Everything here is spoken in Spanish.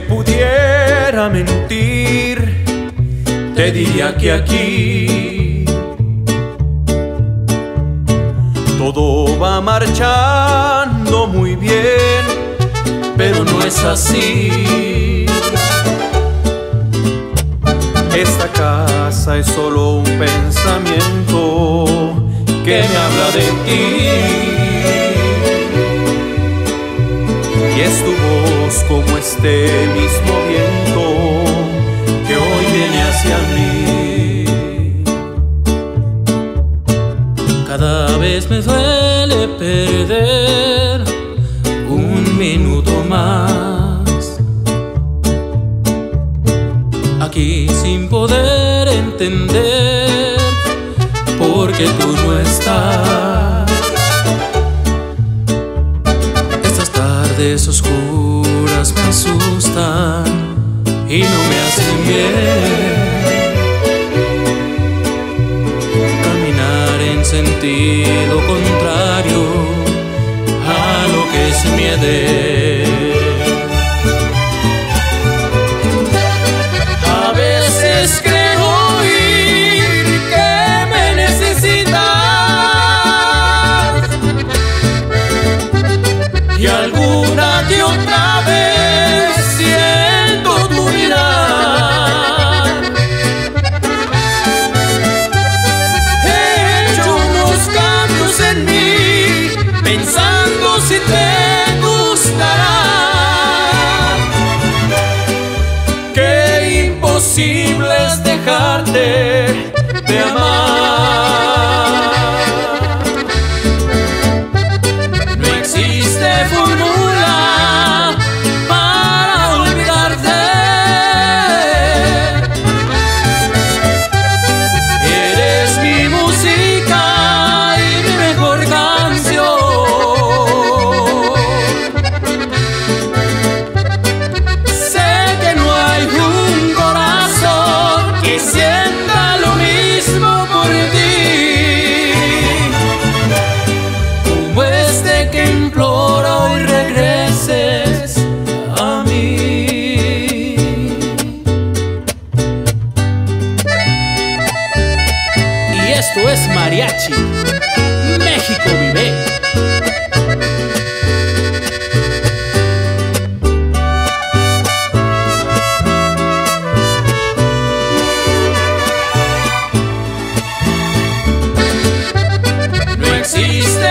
pudiera mentir, te diría que aquí todo va marchando muy bien, pero no es así. Esta casa es solo un pensamiento que me habla de ti. Y es tu voz como este Cada vez me duele perder un minuto más. Aquí sin poder entender por qué tú no estás. Estas tardes oscuras me asustan y no me hacen bien. Sentido contrario a lo que es mi idea. A veces creo imposible es dejarte de amar. Mariachi. México vive. No existe